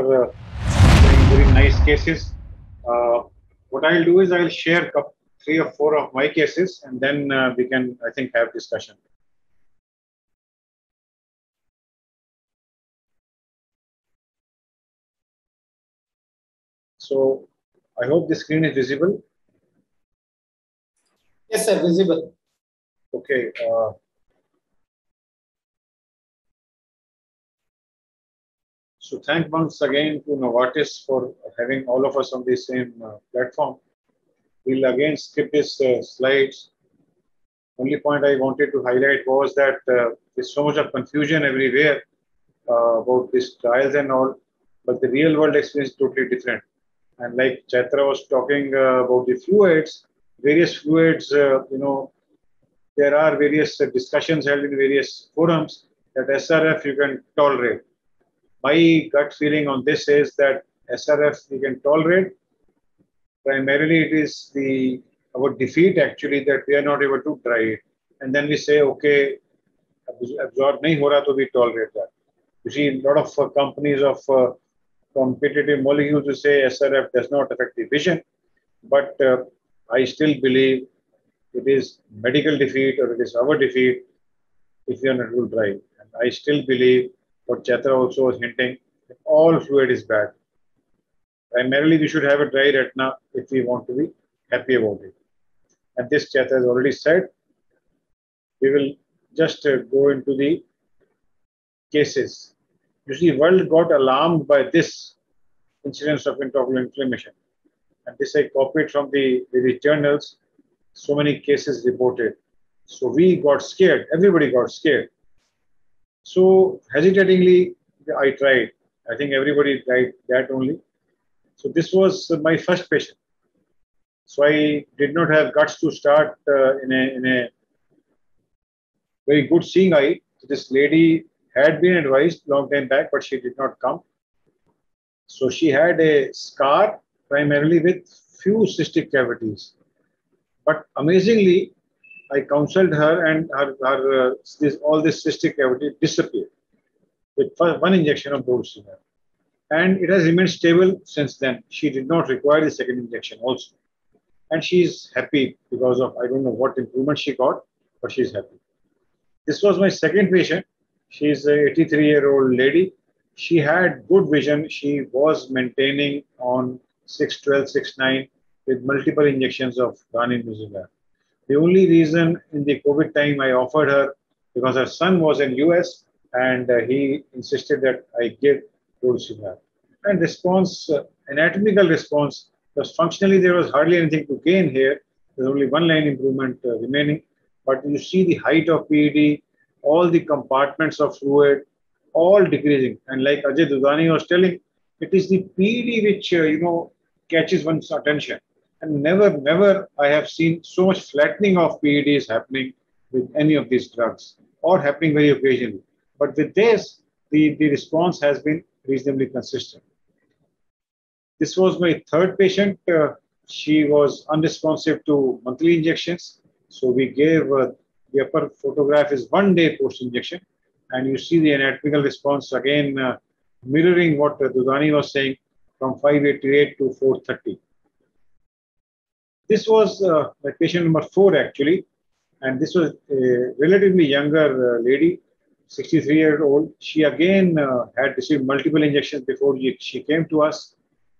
uh, very nice cases. Uh, what I'll do is I'll share three or four of my cases and then uh, we can, I think, have discussion. So I hope the screen is visible. Yes, sir, visible. Okay. Uh, So thank once again to Novartis for having all of us on the same uh, platform. We'll again skip this uh, slides. Only point I wanted to highlight was that uh, there's so much of confusion everywhere uh, about these trials and all, but the real world experience is totally different. And like Chaitra was talking uh, about the fluids, various fluids, uh, you know, there are various discussions held in various forums that SRF you can tolerate my gut feeling on this is that SRF we can tolerate. Primarily, it is the our defeat actually that we are not able to try it, and then we say, okay, absorb nahi ho raha, to we tolerate that. You see, a lot of uh, companies of uh, competitive molecules who say SRF does not affect the vision, but uh, I still believe it is medical defeat or it is our defeat if we are not able to try. And I still believe what Chaitra also was hinting, all fluid is bad. Primarily, we should have a dry retina if we want to be happy about it. And this Chaitra has already said. We will just uh, go into the cases. You see, world got alarmed by this incidence of intraocular inflammation. And this I copied from the various journals. So many cases reported. So we got scared. Everybody got scared. So hesitatingly, I tried. I think everybody tried that only. So this was my first patient. So I did not have guts to start uh, in, a, in a very good seeing eye. This lady had been advised long time back, but she did not come. So she had a scar primarily with few cystic cavities. But amazingly, I counseled her and her, her uh, this, all this cystic cavity disappeared with one injection of Dorzolamide. And it has remained stable since then. She did not require the second injection also. And she is happy because of, I don't know what improvement she got, but she's happy. This was my second patient. She's an 83 year old lady. She had good vision. She was maintaining on 612, 69 with multiple injections of ranibizumab. The only reason in the COVID time I offered her because her son was in US and uh, he insisted that I give Dorzolamide. And response, uh, anatomical response, because functionally there was hardly anything to gain here. There's only one line improvement uh, remaining. But you see the height of PED, all the compartments of fluid, all decreasing. And like Ajay Dudani was telling, it is the PED which, uh, you know, catches one's attention. And never, never I have seen so much flattening of PEDs happening with any of these drugs or happening very occasionally. But with this, the, the response has been reasonably consistent. This was my third patient. Uh, she was unresponsive to monthly injections. So we gave uh, the upper photograph is one day post injection. And you see the anatomical response again uh, mirroring what uh, Dudani was saying from 588 to 430. This was uh, my patient number four actually, and this was a relatively younger uh, lady, 63 year old. She again uh, had received multiple injections before she came to us,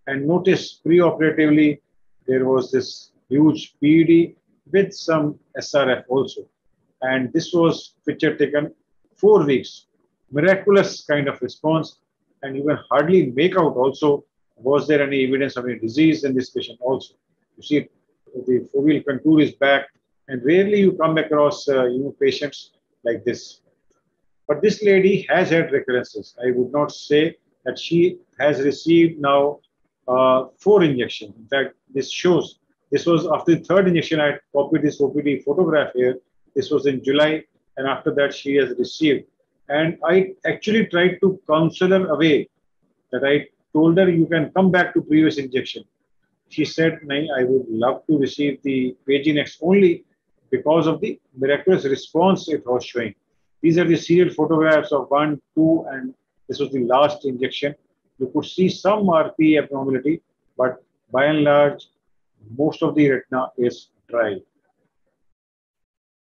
and noticed preoperatively there was this huge PED with some SRF also, and this was picture taken four weeks. Miraculous kind of response, and you can hardly make out also was there any evidence of any disease in this patient also. You see, the foveal contour is back, and rarely you come across uh, you know, patients like this. But this lady has had recurrences. I would not say that she has received now uh, four injections. In fact, this shows this was after the third injection. I copied this OPD photograph here. This was in July, and after that, she has received. And I actually tried to counsel her away. That I told her you can come back to previous injection she said, I would love to receive the Pagenax only because of the miraculous response it was showing. These are the serial photographs of one, two, and this was the last injection. You could see some RP abnormality, but by and large, most of the retina is dry.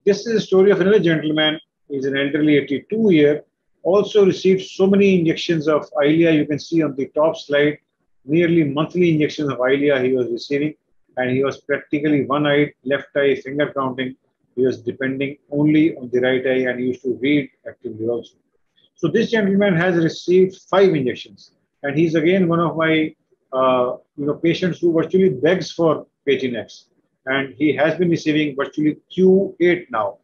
This is the story of another gentleman. He's an elderly 82 year, also received so many injections of Eylea. You can see on the top slide, nearly monthly injections of Eylea he was receiving, and he was practically one-eyed, left eye, finger counting. He was depending only on the right eye, and used to read actively also. So this gentleman has received five injections, and he's again one of my uh, you know patients who virtually begs for Pagenax, and he has been receiving virtually Q8 now.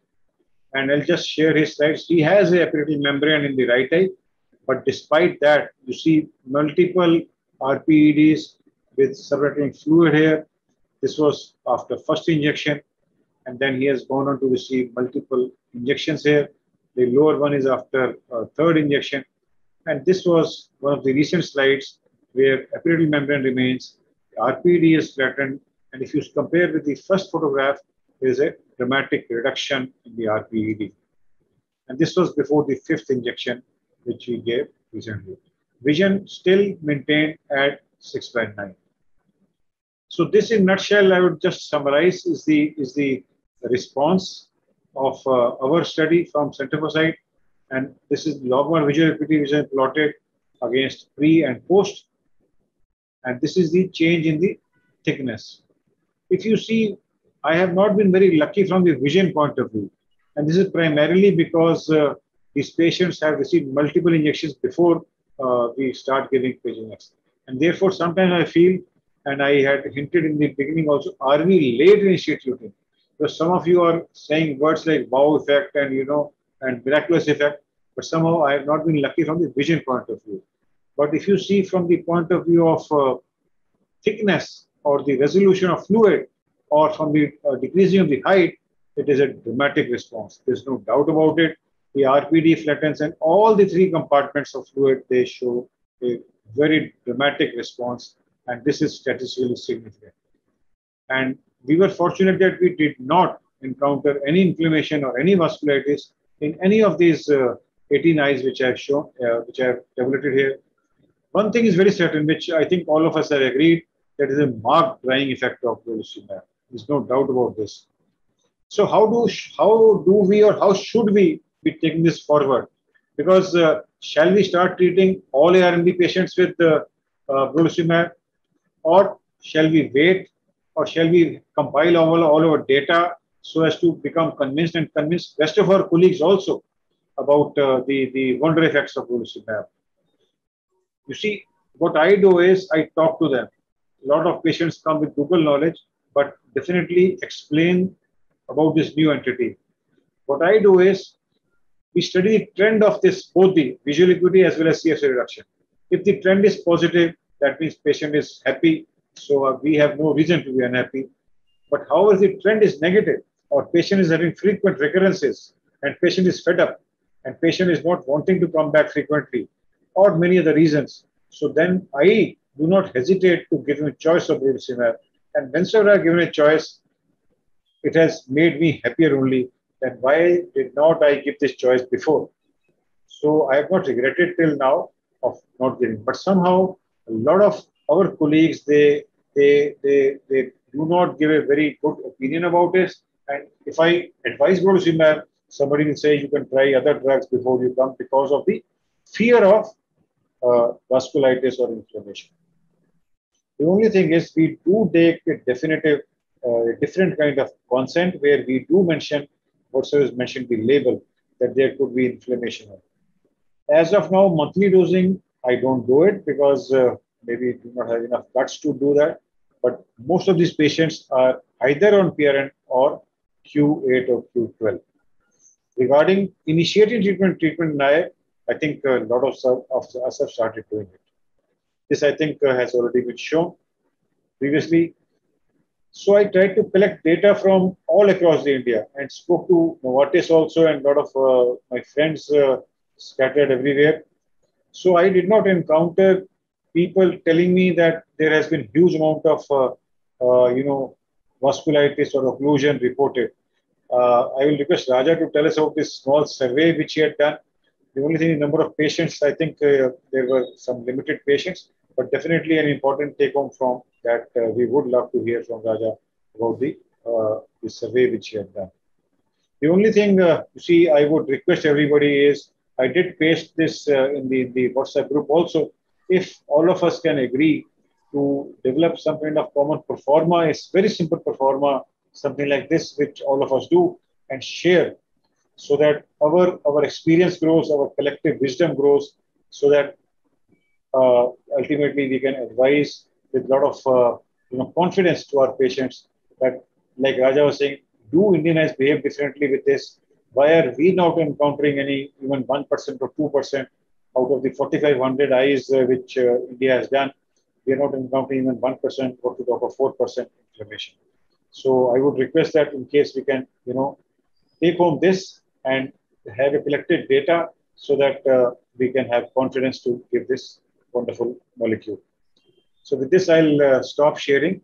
And I'll just share his slides. He has epiretinal membrane in the right eye, but despite that, you see multiple RPEDs with subretinal fluid here. This was after first injection, and then he has gone on to receive multiple injections here. The lower one is after uh, third injection. And this was one of the recent slides where epiretinal membrane remains, RPD is flattened, and if you compare with the first photograph, there is a dramatic reduction in the RPED. And this was before the fifth injection, which we gave recently. Vision still maintained at 6.9. So this in nutshell, I would just summarize is the, is the response of uh, our study from Sight. And this is logMAR visual acuity I plotted against pre and post. And this is the change in the thickness. If you see, I have not been very lucky from the vision point of view. And this is primarily because uh, these patients have received multiple injections before uh, we start giving Pagenax. And therefore, sometimes I feel, and I had hinted in the beginning also, are we late in instituting? Because some of you are saying words like wow effect and you know and miraculous effect, but somehow I have not been lucky from the vision point of view. But if you see from the point of view of uh, thickness or the resolution of fluid or from the uh, decreasing of the height, it is a dramatic response. There's no doubt about it. The RPD flattens and all the three compartments of fluid, they show a very dramatic response. And this is statistically significant. And we were fortunate that we did not encounter any inflammation or any vasculitis in any of these uh, 18 eyes which I have shown, uh, which I have tabulated here. One thing is very certain, which I think all of us have agreed, that is a marked drying effect of brolucizumab. There's no doubt about this. So how do how do we or how should we be taking this forward? Because uh, shall we start treating all ARMD patients with uh, uh, or shall we wait or shall we compile all, all our data so as to become convinced and convince rest of our colleagues also about uh, the, the wonder effects of brolucizumab? You see, what I do is I talk to them. A lot of patients come with Google knowledge, but definitely explain about this new entity. What I do is we study the trend of this, both the visual acuity as well as CFC reduction. If the trend is positive, that means patient is happy so uh, we have no reason to be unhappy. But however, the trend is negative, or patient is having frequent recurrences, and patient is fed up, and patient is not wanting to come back frequently, or many other reasons. So then I do not hesitate to give him a choice of brolucizumab. And whenever I given a choice, it has made me happier only than why did not I give this choice before. So I have not regretted till now of not giving. But somehow a lot of our colleagues they they they they do not give a very good opinion about this. And if I advise brolucizumab, somebody will say you can try other drugs before you come because of the fear of uh, vasculitis or inflammation. The only thing is we do take a definitive, uh, different kind of consent where we do mention whatsoever is mentioned in the label that there could be inflammation. As of now, monthly dosing, I don't do it because uh, maybe do not have enough guts to do that. But most of these patients are either on PRN or Q8 or Q12. Regarding initiating treatment, treatment now, I think a lot of, of us have started doing it. This, I think, uh, has already been shown previously. So I tried to collect data from all across the India and spoke to Novartis also and a lot of uh, my friends uh, scattered everywhere. So I did not encounter people telling me that there has been huge amount of, uh, uh, you know, vasculitis or occlusion reported. Uh, I will request Raja to tell us about this small survey which he had done. The only thing, the number of patients, I think uh, there were some limited patients, but definitely an important take home from that uh, we would love to hear from Raja about the, uh, the survey which he had done. The only thing, uh, you see, I would request everybody is, I did paste this in the, the WhatsApp group also. If all of us can agree to develop some kind of common performa, it's very simple performa, something like this, which all of us do, and share so that our, our experience grows, our collective wisdom grows, so that uh, ultimately we can advise with a lot of uh, you know, confidence to our patients that, like Raja was saying, do Indian eyes behave differently with this? Why are we not encountering any even 1% or 2% out of the 4,500 eyes uh, which uh, India has done? We are not encountering even 1% or to talk of 4% inflammation. So I would request that in case we can, you know, take home this and have a collected data so that uh, we can have confidence to give this wonderful molecule. So with this, I'll uh, stop sharing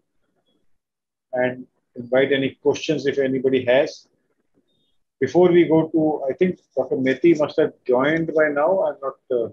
and invite any questions if anybody has. Before we go to, I think Dr. Mehti must have joined by now. I'm not. Uh,